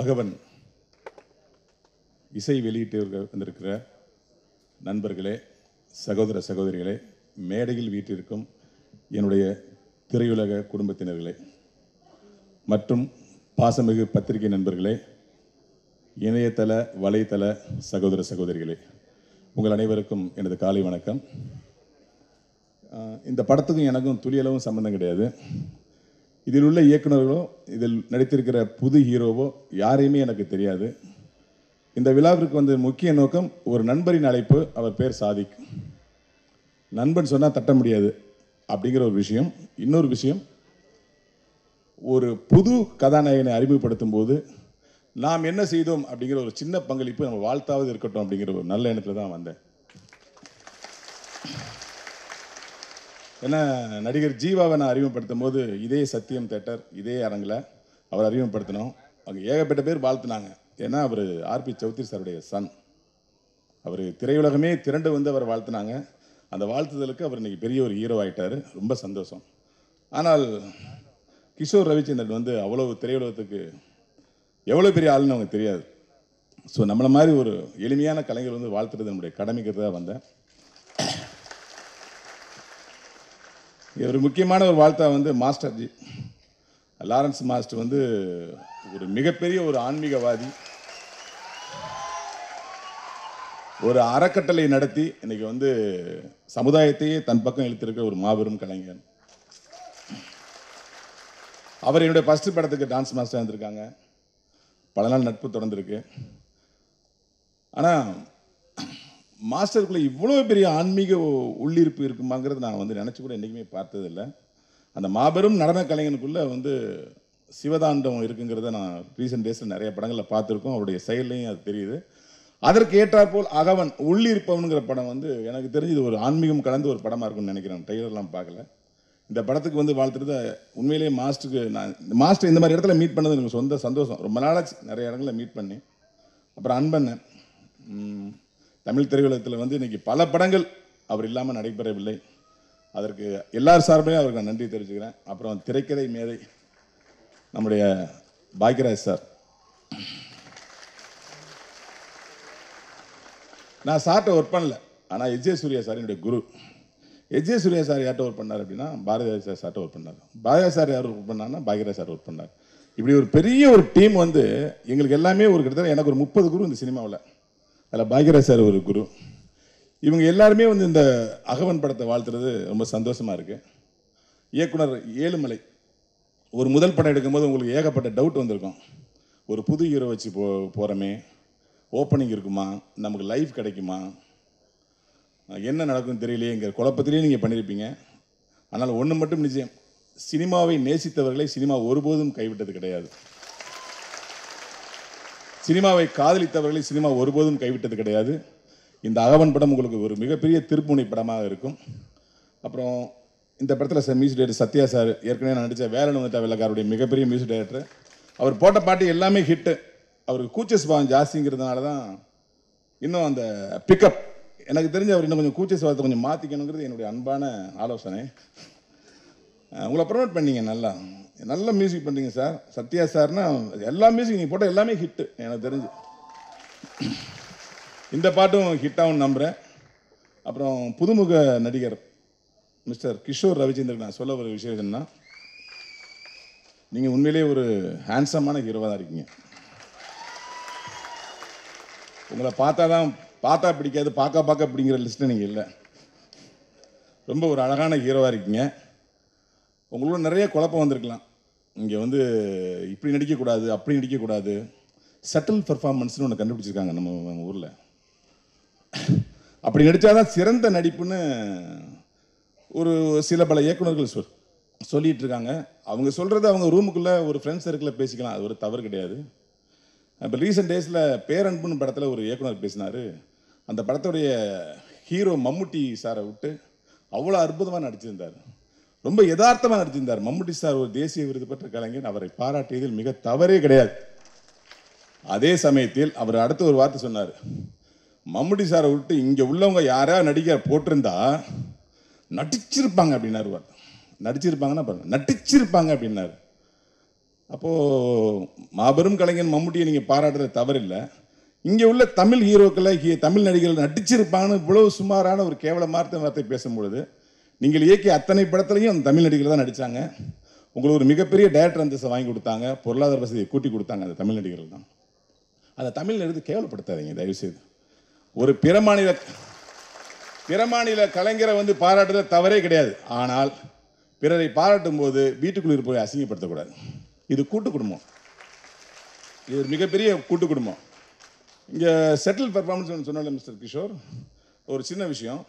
அகவன் இசை வெளியிட்டு வந்திருக்கிற நண்பர்களே சகோதர சகோதரிகளே மேடையில் வீட்டிற்கும் என்னுடைய திரையுலக குடும்பத்தினர்களே மற்றும் பாசமிகு பத்திரிகை நண்பர்களே இணையதள வலைத்தள சகோதர சகோதரிகளே உங்கள் அனைவருக்கும் எனது காலை வணக்கம். இந்த படத்துக்கும் எனக்கும் துளியளவும் சம்மந்தம் கிடையாது. இதில் உள்ள இயக்குனர்களோ இதில் நடித்திருக்கிற புது ஹீரோவோ யாரையுமே எனக்கு தெரியாது. இந்த விழாவிற்கு வந்த முக்கிய நோக்கம் ஒரு நண்பரின் அழைப்பு அவர் பேர் சாதிக். நண்பன் சொன்னால் தட்ட முடியாது அப்படிங்கிற ஒரு விஷயம். இன்னொரு விஷயம் ஒரு புது கதாநாயகனை அறிமுகப்படுத்தும் போது நாம் என்ன செய்தோம் அப்படிங்கிற ஒரு சின்ன பங்களிப்பு நம்ம வாழ்த்தாவது இருக்கட்டும் அப்படிங்கிற ஒரு நல்ல எண்ணத்தில் தான் வந்தேன். ஏன்னா நடிகர் ஜீவாவை நான் அறிமுகப்படுத்தும் போது இதே சத்தியம் தேட்டர் இதே அரங்கில் அவர் அறிமுகப்படுத்தினோம். அங்கே ஏகப்பட்ட பேர் வாழ்த்துனாங்க. ஏன்னா அவர் ஆர்பி சௌத்ரி சாருடைய சன் அவர் திரையுலகமே திரண்டு வந்து அவர் வாழ்த்துனாங்க. அந்த வாழ்த்துதலுக்கு அவர் இன்னைக்கு பெரிய ஒரு ஹீரோ ஆகிட்டார் ரொம்ப சந்தோஷம். ஆனால் கிஷோர் ரவிச்சந்திரன் வந்து அவ்வளோ திரையுலகத்துக்கு எவ்வளோ பெரிய ஆளுன்னு அவங்க தெரியாது. ஸோ நம்மளை மாதிரி ஒரு எளிமையான கலைஞர் வந்து வாழ்த்துறது நம்முடைய கடமைக்கிறதா வந்தேன். ஒரு முக்கியமான ஒரு வாழ்த்தா வந்து மாஸ்டர்ஜி லாரன்ஸ் மாஸ்டர் வந்து ஒரு மிகப்பெரிய ஒரு ஆன்மீகவாதி. ஒரு அறக்கட்டளை நடத்தி இன்னைக்கு வந்து சமுதாயத்தையே தன் பக்கம் இழுத்திருக்கிற ஒரு மாபெரும் கலைஞர். அவர் என்னுடைய ஃபஸ்ட்டு படத்துக்கு டான்ஸ் மாஸ்டர் இருந்திருக்காங்க. பல நாள் நட்பு தொடர்ந்துருக்கு. ஆனால் மாஸ்டருக்குள்ளே இவ்வளோ பெரிய ஆன்மீக உள்ளிருப்பு இருக்குமாங்கிறது நான் வந்து நினச்சி கூட என்றைக்குமே பார்த்ததில்லை. அந்த மாபெரும் நடன கலைஞனுக்குள்ளே வந்து சிவதாண்டம் இருக்குங்கிறத நான் ரீசெண்ட் டேஸில் நிறைய படங்களில் பார்த்துருக்கோம். அவருடைய செயல்லையும் அது தெரியுது. அதற்கு ஏற்றாற்போல் அகவன் உள்ளிருப்பவனுங்கிற படம் வந்து எனக்கு தெரிஞ்சு இது ஒரு ஆன்மீகம் கலந்து ஒரு படமாக இருக்கும்னு நினைக்கிறேன். ட்ரெய்லர்லாம் பார்க்கல. இந்த படத்துக்கு வந்து வாழ்த்துறது உண்மையிலேயே மாஸ்டருக்கு நான் இந்த மாஸ்டர் இந்த மாதிரி இடத்துல மீட் பண்ணது எனக்கு சொந்த சந்தோஷம். ரொம்ப நாளாச்சு நிறைய இடங்களில் மீட் பண்ணி. அப்புறம் அன்பண்ணேன். தமிழ் திரையுலகத்தில் வந்து இன்றைக்கி பல படங்கள் அவர் இல்லாமல் நடைபெறவில்லை. அதற்கு எல்லார் சார்பையும் அவருக்கு நான் நன்றி தெரிவிச்சுக்கிறேன். அப்புறம் திரைக்கதை மேதை நம்முடைய பாக்யராஜ் சார். நான் சார்ட்ட ஒர்க் பண்ணல. ஆனால் எஜே சூர்யா சார் என்னுடைய குரு. எஜே சூர்யா சார் யார்ட்ட ஒர்க் பண்ணார் அப்படின்னா பாரதிராஜ் சார் சார்ட்ட ஒர்க் பண்ணார். பாரதிராஜ் சார் யார் ஒர்க் பண்ணார்னா பாக்யராஜ் சார் ஒர்க் பண்ணார். இப்படி ஒரு பெரிய ஒரு டீம் வந்து எங்களுக்கு எல்லாமே ஒரு கிட்டத்தட்ட எனக்கு ஒரு முப்பது குரு இந்த சினிமாவில். அதில் பாக்யராஜ் சார் ஒரு குரு. இவங்க எல்லாருமே வந்து இந்த அகவன் படத்தை வாழ்த்துறது ரொம்ப சந்தோஷமாக இருக்குது இயக்குனர் ஏழுமலை ஒரு முதல் படம் எடுக்கும்போது உங்களுக்கு ஏகப்பட்ட டவுட் வந்திருக்கும். ஒரு புது ஹீரோ வச்சு போ போகிறோமே ஓப்பனிங் இருக்குமா நமக்கு லைஃப் கிடைக்குமா என்ன நடக்கும்னு தெரியலையேங்கிற குழப்பத்திலேயே நீங்கள் பண்ணியிருப்பீங்க ஆனால் ஒன்று மட்டும் நிச்சயம் சினிமாவை நேசித்தவர்களை சினிமா ஒருபோதும் கைவிட்டது கிடையாது. சினிமாவை காதலித்தவர்களை சினிமா ஒருபோதும் கைவிட்டது கிடையாது. இந்த அகவன் படம் உங்களுக்கு ஒரு மிகப்பெரிய திருப்புனை படமாக இருக்கும். அப்புறம் இந்த படத்தில் sir music director Sathya sir ஏற்கனவே நான் நடித்த வேலன் வந்துட்டா வெள்ளக்காருடைய மிகப்பெரிய மியூசிக் டைரக்டர் அவர் போட்ட பாட்டு எல்லாமே ஹிட்டு அவருக்கு கூச்சஸ் பாவம் ஜாஸ்திங்கிறதுனால தான் இன்னும் அந்த பிக்கப் எனக்கு தெரிஞ்ச அவர் இன்னும் கொஞ்சம் கூச்சஸ் பாவத்தை கொஞ்சம் மாற்றிக்கணுங்கிறது என்னுடைய அன்பான ஆலோசனை. உங்களை ப்ரொமோட் பண்ணீங்க நல்லா. நல்ல மியூசிக் பண்ணுறீங்க சார் சத்யா சார்னா எல்லா மியூசிக் நீங்கள் போட்ட எல்லாமே ஹிட்டு எனக்கு தெரிஞ்சு. இந்த பாட்டும் ஹிட்டாகவும் நம்புகிறேன் அப்புறம் புதுமுக நடிகர் மிஸ்டர் கிஷோர் ரவிச்சந்திரன் நான் சொல்ல ஒரு விஷயம் என்னன்னா நீங்கள் உண்மையிலேயே ஒரு ஹேண்ட்ஸமான ஹீரோவாக தான் இருக்கீங்க. உங்களை பார்த்தா தான் பார்த்தா பிடிக்காது பார்க்க பார்க்க பிடிங்கிற லிஸ்ட்டில் நீங்கள் இல்லை. ரொம்ப ஒரு அழகான ஹீரோவாக இருக்கீங்க. உங்களோட நிறைய குழப்பம் வந்திருக்கலாம். இங்கே வந்து இப்படி நடிக்கக்கூடாது அப்படி நடிக்கக்கூடாது. சட்டில் பெர்ஃபார்மன்ஸ்னு ஒன்று கண்டுபிடிச்சிருக்காங்க நம்ம ஊரில். அப்படி நடித்தாதான் சிறந்த நடிப்புன்னு ஒரு சில பல இயக்குனர்கள் சொல் சொல்லிகிட்டு இருக்காங்க அவங்க சொல்கிறது அவங்க ரூமுக்குள்ளே ஒரு ஃப்ரெண்ட்ஸ் சர்க்கிளில் பேசிக்கலாம் அது ஒரு தவறு கிடையாது. இப்போ ரீசெண்ட் டேஸில் பேரன்புன்னு படத்தில் ஒரு இயக்குனர் பேசினார். அந்த படத்துடைய ஹீரோ மம்முட்டி சாரை விட்டு அவ்வளோ அற்புதமாக நடிச்சிருந்தார். ரொம்ப யதார்த்தமாக நடிச்சிருந்தார் மம்முட்டி சார் ஒரு தேசிய விருது பெற்ற கலைஞர். அவரை பாராட்டியதில் மிக தவறே கிடையாது. அதே சமயத்தில் அவர் அடுத்த ஒரு வார்த்தை சொன்னார். மம்முட்டி சாரை விட்டு இங்கே உள்ளவங்க யாராவது நடிகர் போட்டிருந்தா நடிச்சிருப்பாங்க அப்படின்னாரு வார்த்தை. நடிச்சிருப்பாங்கன்னா பாருங்க. நடிச்சிருப்பாங்க அப்படின்னாரு. அப்போது மாபெரும் கலைஞன் மம்முட்டியை நீங்கள் பாராட்டுறது தவறில்லை. இங்கே உள்ள தமிழ் ஹீரோக்களை ஹீ- தமிழ் நடிகர்கள் நடிச்சிருப்பாங்கன்னு இவ்வளவு சுமாரான ஒரு கேவலமார்த்த வார்த்தை பேசும்பொழுது நீங்கள் இயக்கிய அத்தனை படத்துலையும் அந்த தமிழ் நடிகர்கள் தான் நடித்தாங்க உங்களுக்கு ஒரு மிகப்பெரிய டேரக்டர் அந்தஸ்தை வாங்கி கொடுத்தாங்க. பொருளாதார வசதியை கூட்டி கொடுத்தாங்க அந்த தமிழ் நடிகர்கள் தான். அதை தமிழ் எடுத்து கேவலப்படுத்தாதீங்க தயவுசெய்து. ஒரு பிற மாநில பிற மாநில கலைஞரை வந்து பாராட்டுறது தவறே கிடையாது. ஆனால் பிறரை பாராட்டும் போது வீட்டுக்குள் இருப்பதை அசிங்கப்படுத்தக்கூடாது. இது கூட்டு குடும்பம். இது ஒரு மிகப்பெரிய கூட்டு குடும்பம். இங்கே செட்டில் பெர்ஃபார்மன்ஸ் சொன்னால மிஸ்டர் கிஷோர். ஒரு சின்ன விஷயம்.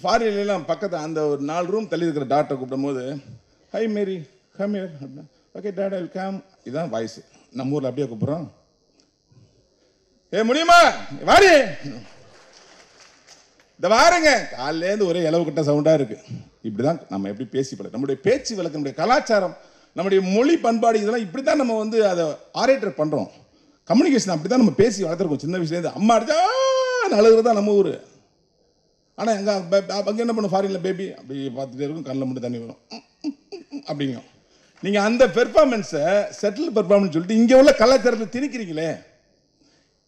ஃபாரின்லாம் பக்கத்து அந்த ஒரு நாலு ரூம் தள்ளி இருக்கிற டாக்டரை கூப்பிடும்போது hi Mary come here okay that I came இதுதான் வாய்ஸ் நம்ம ஊரில் அப்படியே கூப்பிட்றோம். ஏ முடியுமா? வாரி இந்த வாருங்க. காலிலேருந்து ஒரே இளவு கிட்ட சவுண்டாக இருக்குது இப்படி தான் நம்ம எப்படி பேசி பழக்கம் நம்முடைய பேச்சு வழக்கு நம்முடைய கலாச்சாரம் நம்முடைய மொழி பண்பாடு இதெல்லாம் இப்படி தான் நம்ம வந்து அதை ஆரேட்டர் பண்ணுறோம் கம்யூனிகேஷன் அப்படி தான் நம்ம பேசி வளர்த்துருக்கோம். சின்ன வயசுலேருந்து அம்மா அடிச்சா அழுகுறது தான் நம்ம ஊர். ஆனால் எங்கே அங்கே என்ன பண்ணும்? ஃபாரினில் பேபி அப்படி பார்த்துட்டே இருக்கும் கண்ணில் மட்டும் தண்ணி வரும். அப்படிங்கும் நீங்கள் அந்த பெர்ஃபார்மன்ஸை செட்டில் பெர்ஃபார்மன்ஸ் சொல்லிட்டு இங்கே உள்ள கலாச்சாரத்தை திணிக்கிறீங்களே.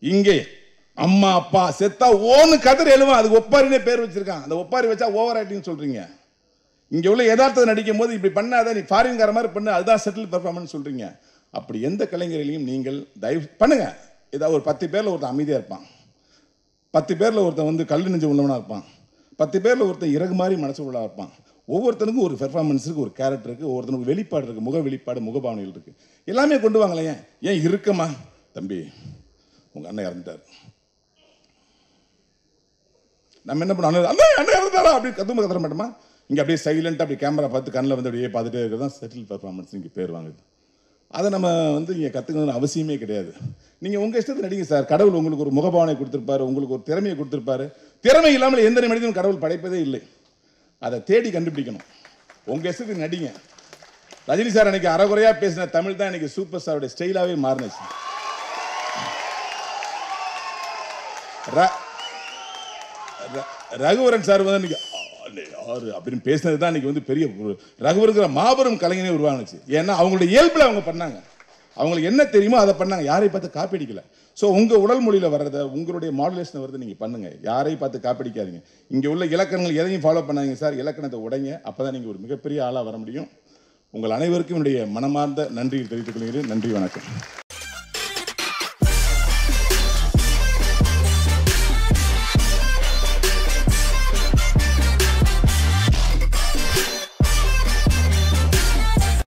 இங்கே அம்மா அப்பா செத்தா ஓன்னு கதர் எழுவன். அதுக்கு ஒப்பாரினே பேர் வச்சுருக்கான். அந்த ஒப்பாரி வச்சா ஓவர் ஆக்டிங் சொல்கிறீங்க இங்கே உள்ள யதார்த்தத்தை நடிக்கும் போது இப்படி பண்ணாத நீ ஃபாரின்கார மாதிரி பண்ணு அதுதான் செட்டில் பெர்ஃபார்மன்ஸ் சொல்கிறீங்க அப்படி எந்த கலைஞர்களையும் நீங்கள் தயவு பண்ணுங்கள் ஏதாவது ஒரு பத்து பேரில் ஒருத்தன் அமைதியாக இருப்பான். பத்து பேரில் ஒருத்தன் வந்து கல் நெஞ்சு உள்ளவனாக இருப்பான். பத்து பேரில் ஒருத்தன் இறகு மாதிரி மனசு உள்ளா இருப்பான். ஒவ்வொருத்தனுக்கும் ஒரு பெர்ஃபார்மன்ஸ் இருக்குது ஒரு கேரக்டர் இருக்குது ஒவ்வொருத்தனுக்கு வெளிப்பாடு இருக்குது முக வெளிப்பாடு முகபாவனைகள் இருக்குது எல்லாமே கொண்டு வாங்களேன் ஏன்? ஏன் இருக்கமா தம்பி உங்கள் அண்ணன் இறந்துட்டார். நம்ம என்ன பண்ணோம்? அண்ணன் அண்ணன் அண்ணன் இறந்துட்டாரா? அப்படி கத்துமா கத்துற மாட்டோமா? இங்கே அப்படியே சைலண்ட் அப்படி கேமரா பார்த்து கண்ணில் வந்து அப்படியே பார்த்துட்டே இருக்கிறது தான் செட்டில் பெர்ஃபார்மன்ஸ் இங்கே பேர் வாங்குது. அதை நம்ம வந்து இங்கே கற்றுக்கணும்னு அவசியமே கிடையாது. நீங்கள் உங்கள் இஷ்டத்துக்கு நடிங்க சார். கடவுள் உங்களுக்கு ஒரு முகபாவனை கொடுத்துருப்பாரு உங்களுக்கு ஒரு திறமையை கொடுத்துருப்பாரு. திறமை இல்லாமல் எந்த மனிதனும் கடவுள் படைப்பதே இல்லை. அதை தேடி கண்டுபிடிக்கணும். உங்கள் இஷ்டத்துக்கு நடிங்க. ரஜினி சார் அன்னைக்கு அறகுறையாக பேசின தமிழ் தான் இன்னைக்கு சூப்பர் ஸ்டாருடைய ஸ்டைலாகவே மாறினுச்சு. ர- ர- ரகுவரன் சார் வந்து யாரு அப்படின்னு பேசினது தான் இன்னைக்கு வந்து பெரிய ரகுவர் ரகுவருங்கிற மாபெரும் கலைஞனே உருவானுச்சு. ஏன்னா அவங்களுடைய இயல்பில் அவங்க பண்ணாங்க. அவங்களுக்கு என்ன தெரியுமோ அதை பண்ணாங்க. யாரை பார்த்து காப்பி அடிக்கல. ஸோ உங்கள் உடல் மொழியில் வர்றத உங்களுடைய மாடுலேஷன் வர்றதை நீங்கள் பண்ணுங்கள் யாரையும் பார்த்து காப்பிடிக்காதீங்க இங்கே உள்ள இலக்கணங்கள் எதையும் ஃபாலோ பண்ணாதீங்க சார் இலக்கணத்தை உடைங்க. அப்பதான் நீங்கள் ஒரு மிகப்பெரிய ஆளாக வர முடியும். உங்கள் அனைவருக்கும் என்னுடைய மனமார்ந்த நன்றியை தெரிவித்துக் கொள்கிறேன். நன்றி வணக்கம்.